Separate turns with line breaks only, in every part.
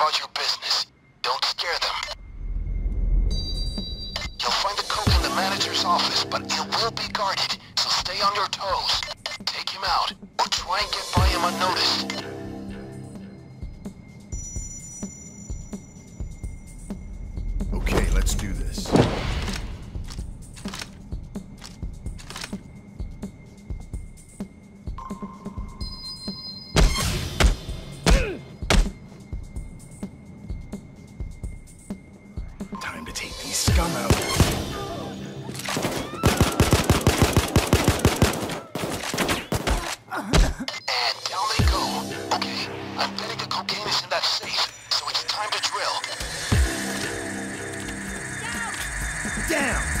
about your business. Don't scare them. You'll find the coke in the manager's office, but it will be guarded, Down!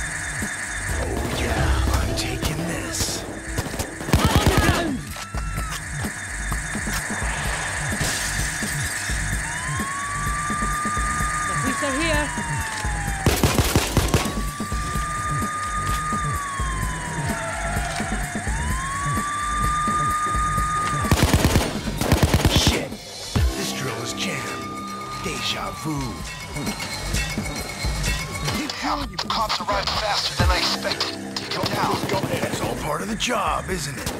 Job, isn't it?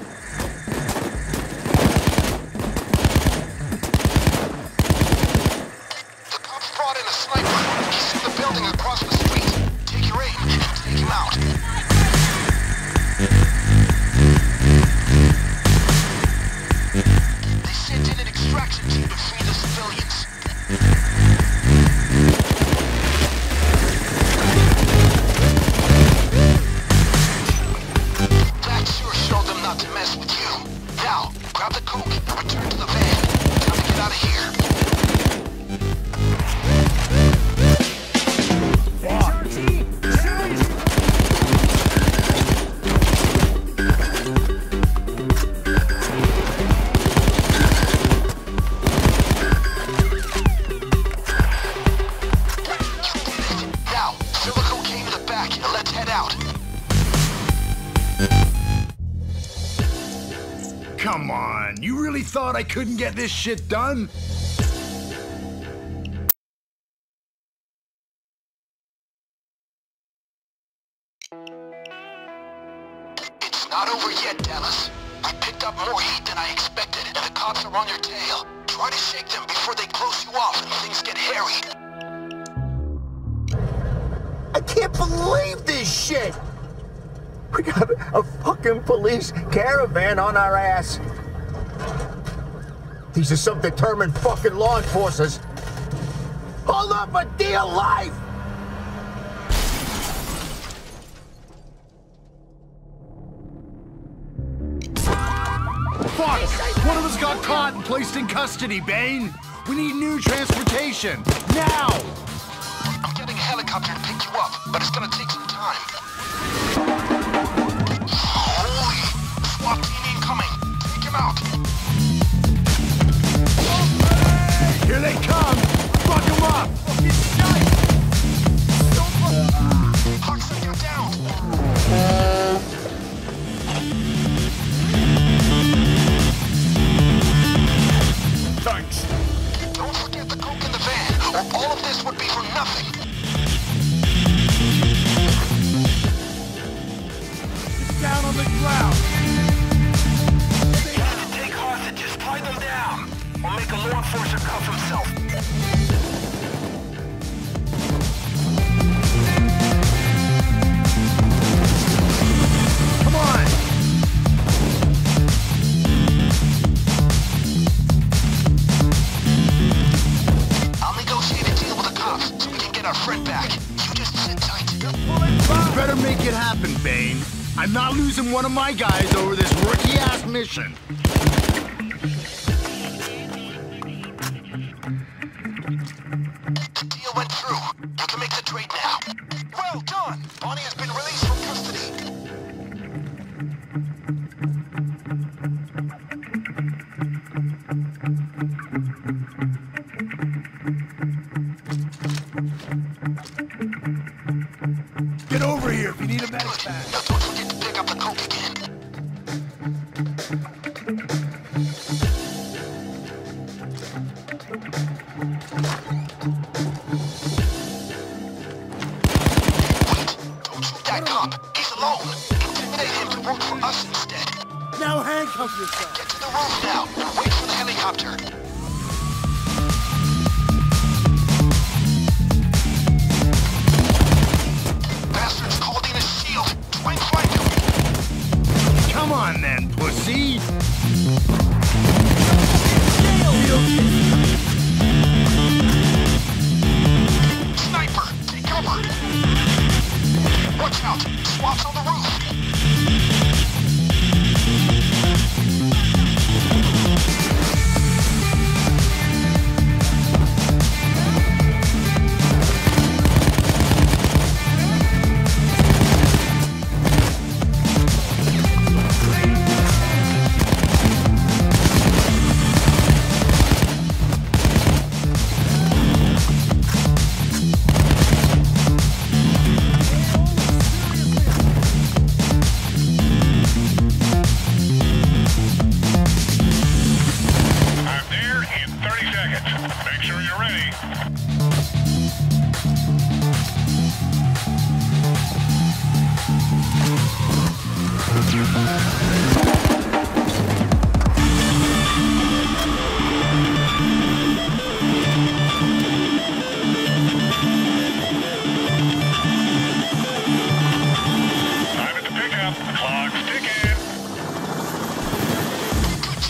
Thought I couldn't get this shit done?
It's not over yet, Dallas. I picked up more heat than I expected, and the cops are on your tail. Try to shake them before they close you off and things get hairy.
I can't believe this shit! We got a fucking police caravan on our ass. These are some determined fucking law enforcers. Hold up a dear life!
Fuck! One of us got caught and placed in custody, Bain! We need new transportation! Now!
I'm getting a helicopter to pick you up, but it's gonna take some time. Or all of this would be for nothing.
Down on the ground!
Take hostages, tie them down, or make a law enforcer cuff himself.
Come on! better make it happen, Bain. I'm not losing one of my guys over this rookie-ass mission.
time.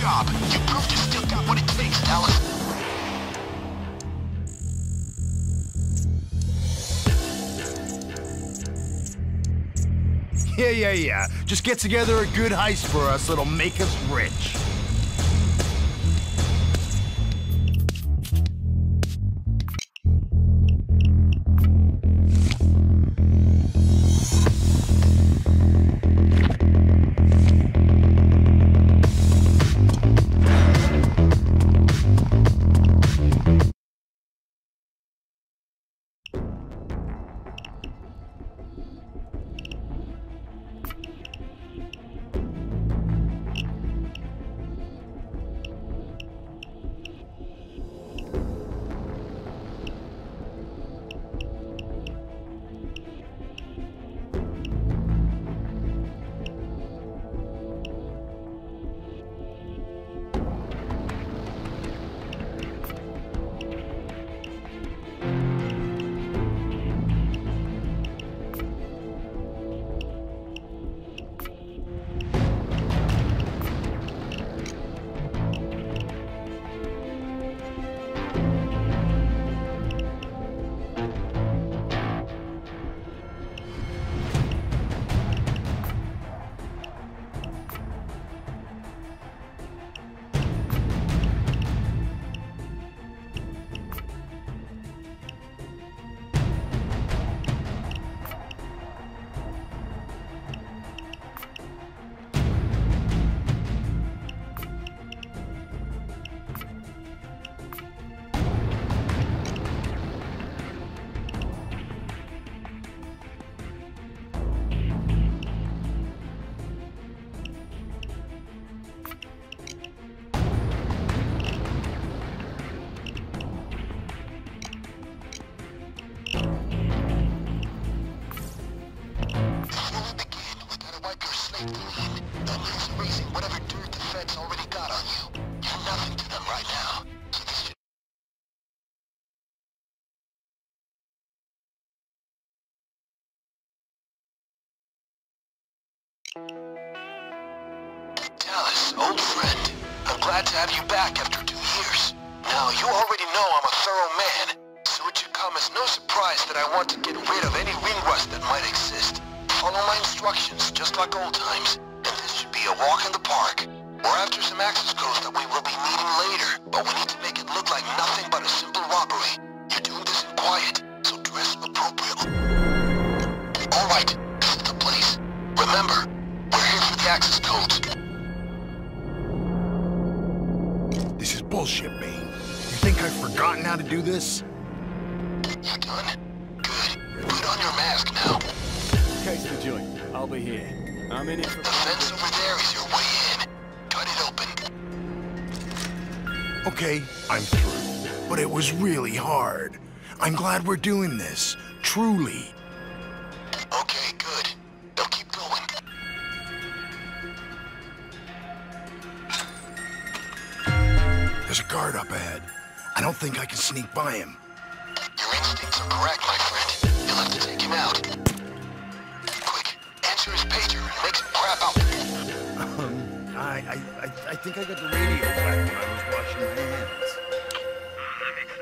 job. You proved you still got what it takes, Dallas.
Yeah, yeah, yeah. Just get together a good heist for us It'll make us rich.
Glad to have you back after two years. Now, you already know I'm a thorough man, so it should come as no surprise that I want to get rid of any ring rust that might exist. Follow my instructions, just like old times, and this should be a walk in the park. We're after some access codes that we will be needing later, but we need to make it look like nothing but a simple robbery. You're doing this in quiet, so dress appropriately. Alright, this is the place. Remember, we're here for the access codes.
Bullshit, Bain. You think I've forgotten how to do this?
You done? Good. Put on your mask now.
Case the joint. I'll be here. I'm in it for...
The fence over there is your way in. Cut it open.
Okay, I'm through. But it was really hard. I'm glad we're doing this. Truly. I don't think I can sneak by him.
Your instincts are correct, my friend. You'll have to take him out. Quick, answer his pager and make some crap out.
Um, I, I, I, I think I got the radio back when I was washing my hands. That makes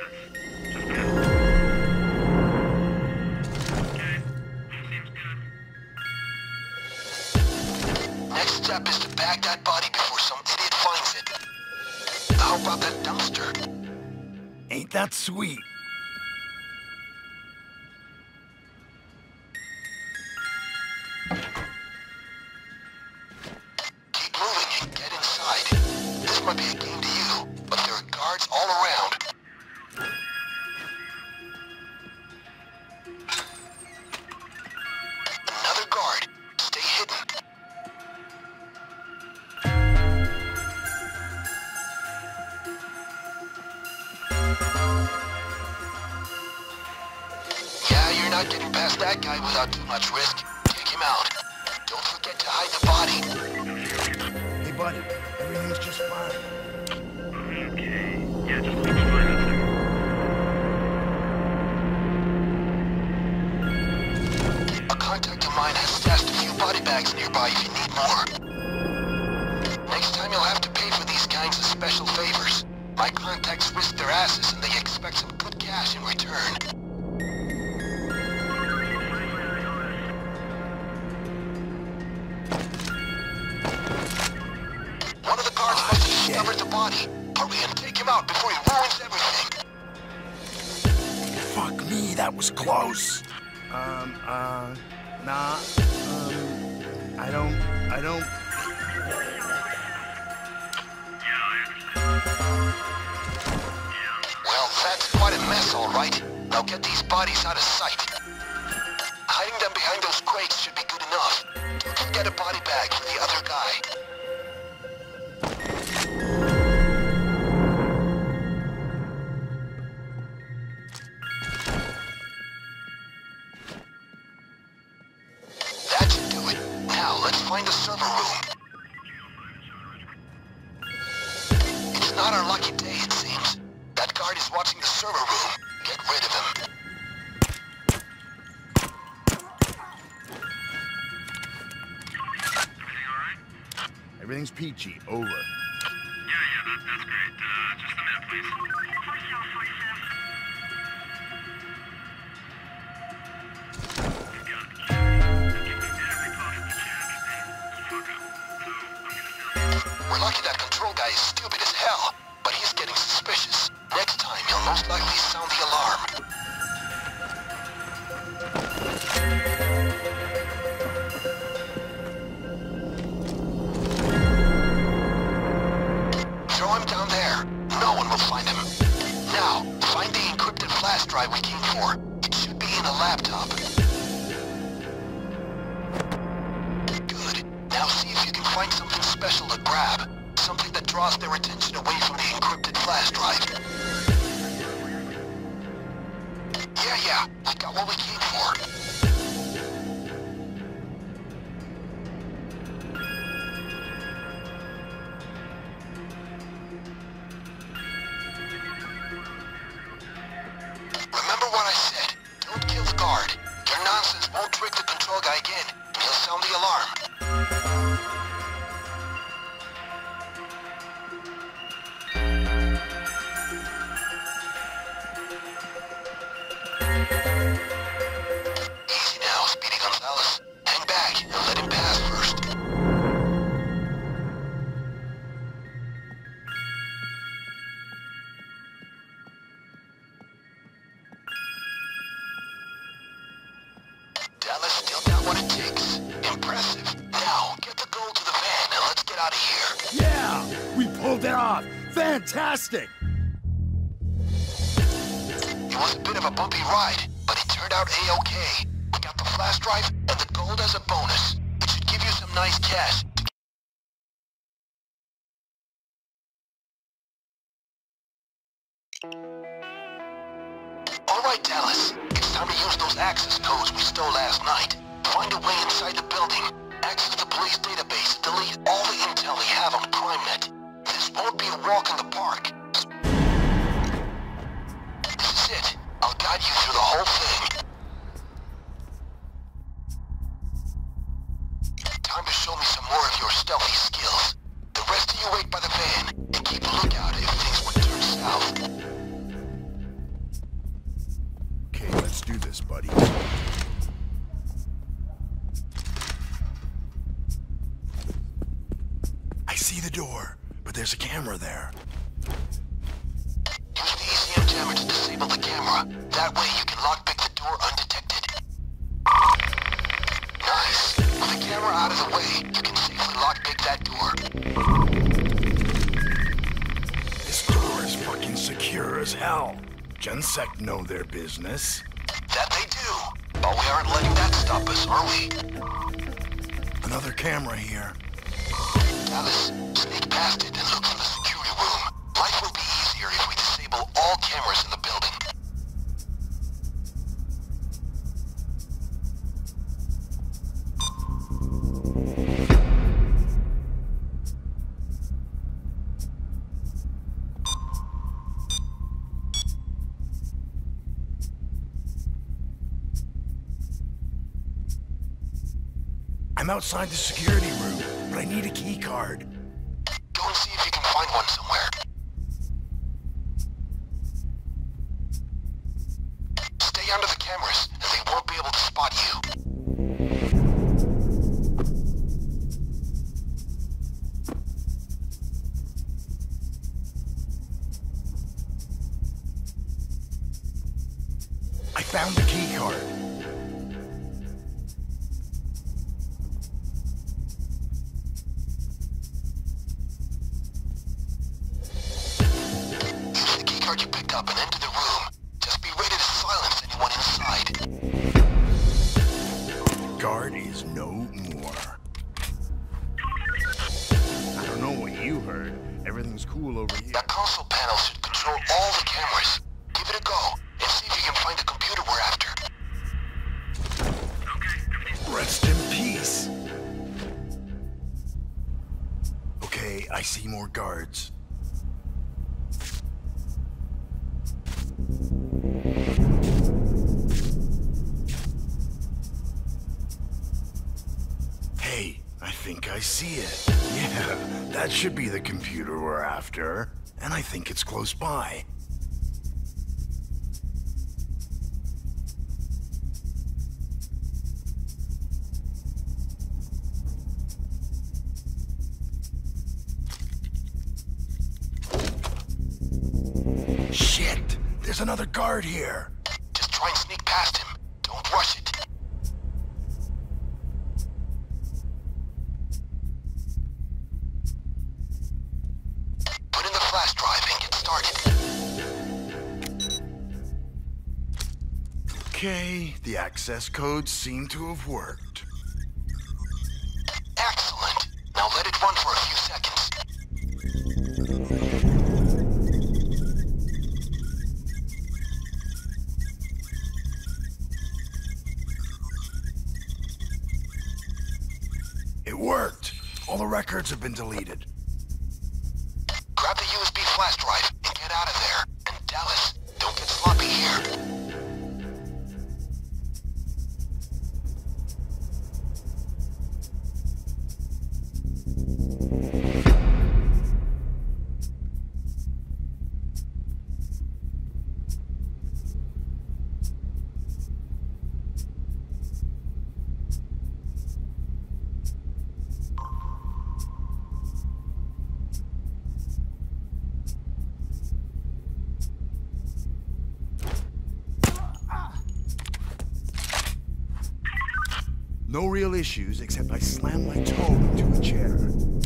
This seems good.
Next step is to bag that body before some idiot finds it. How about that dumpster?
Ain't that sweet?
Contact of mine has stashed a few body bags nearby if you need more. Next time you'll have to pay for these kinds of special favors. My contacts risk their asses and they expect some good cash in return. One of the guards must have discovered the body. Hurry and take him out before he ruins everything.
Fuck me, that was close. Um, uh, nah, um, I don't, I don't...
Well, that's quite a mess, all right. Now get these bodies out of sight. Hiding them behind those crates should be good enough. Forget a body bag for the other guy. Find the server room. It's not our lucky day, it seems. That guard is watching the server room. Get rid of him.
Everything's peachy. Over.
Now, find the encrypted flash drive we came for. It should be in a laptop. Good. Now see if you can find something special to grab. Something that draws their attention away from the encrypted flash drive. Yeah, yeah. We got what we came for.
Fantastic!
It was a bit of a bumpy ride, but it turned out A-okay. We got the flash drive and the gold as a bonus. It should give you some nice cash. Alright, Dallas. It's time to use those access codes we stole last night. Find a way inside the building. Access the police database. Delete all the intel they have on CrimeNet. Won't be a walk in the park. This is it. I'll guide you through the whole thing.
There's a camera there.
Use the ECM jammer to disable the camera. That way you can lockpick the door undetected. Nice. With the camera out of the way, you can safely lockpick that door.
This door is fucking secure as hell. Gensec know their business.
That they do. But we aren't letting that stop us, are we?
Another camera here.
Dallas, past it and look for the security room. Life will be easier if we disable all cameras in the building.
I'm outside the security room, but I need a key card. Heard. Everything's cool over here.
That console panel should control all the cameras. Give it a go, and see if you can find the computer we're after. Okay.
Rest in peace. Okay, I see more guards. Should be the computer we're after. And I think it's close by. Okay, the access codes seem to have worked.
Excellent. Now let it run for a few seconds.
It worked. All the records have been deleted. No real issues except I slammed my toe into a chair.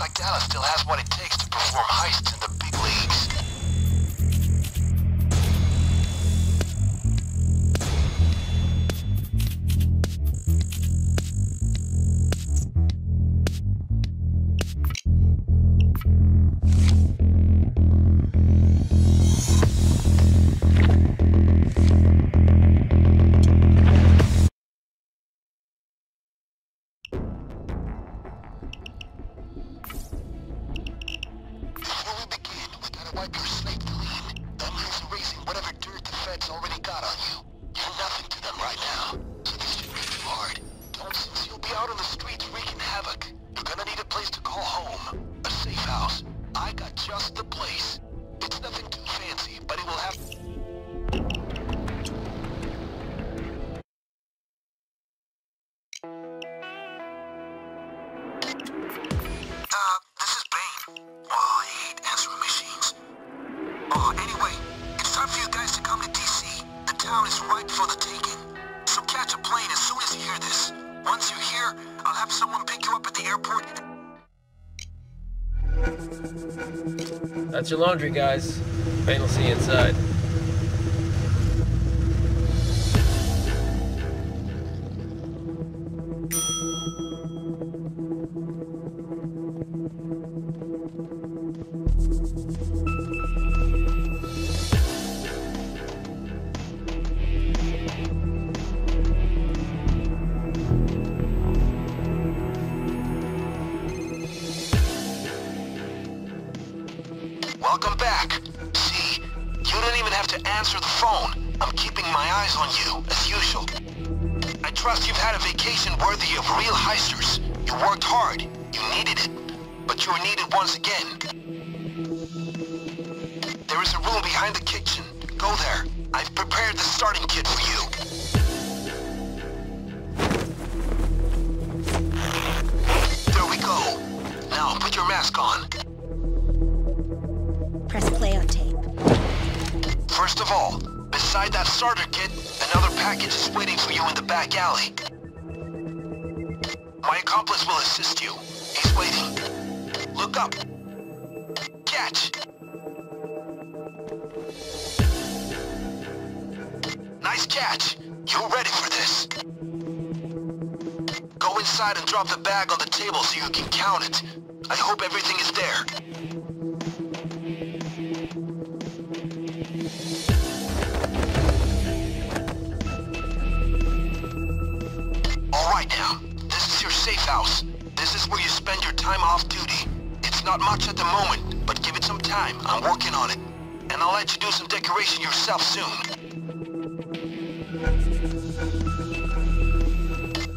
Like Dallas still has what it takes to perform heists in the town is ripe for the taking. So catch a plane as soon as you hear this. Once you're here, I'll have someone pick you up at the airport.
That's your laundry, guys. Bain will see you inside.
Worthy of real heisters. You worked hard. You needed it. But you were needed once again. There is a room behind the kitchen. Go there. I've prepared the starting kit for you. There we go. Now, put your mask on.
Press play on tape.
First of all, beside that starter kit, another package is waiting for you in the back alley. My accomplice will assist you. He's waiting. Look up. Catch. Nice catch. You're ready for this. Go inside and drop the bag on the table so you can count it. I hope everything is there. All right now, is your safe house. This is where you spend your time off duty. It's not much at the moment, but give it some time. I'm working on it. And I'll let you do some decoration yourself soon.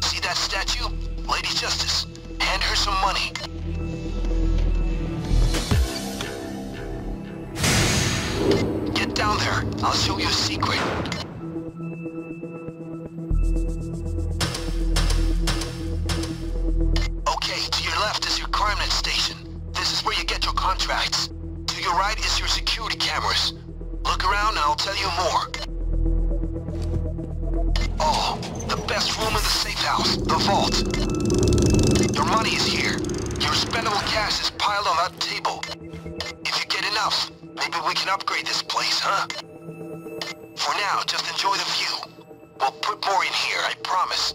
See that statue? Lady Justice. Hand her some money. Get down there. I'll show you a secret. Contracts. To your right is your security cameras. Look around and I'll tell you more. Oh, the best room in the safe house, the vault. Your money is here. Your spendable cash is piled on that table. If you get enough, maybe we can upgrade this place, huh? For now, just enjoy the view. We'll put more in here, I promise.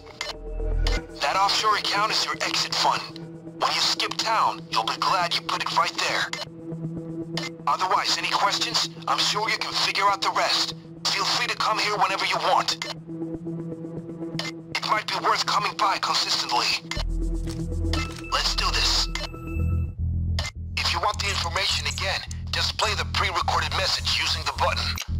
That offshore account is your exit fund. When you skip town, you'll be glad you put it right there. Otherwise, any questions? I'm sure you can figure out the rest. Feel free to come here whenever you want. It might be worth coming by consistently. Let's do this. If you want the information again, just play the pre-recorded message using the button.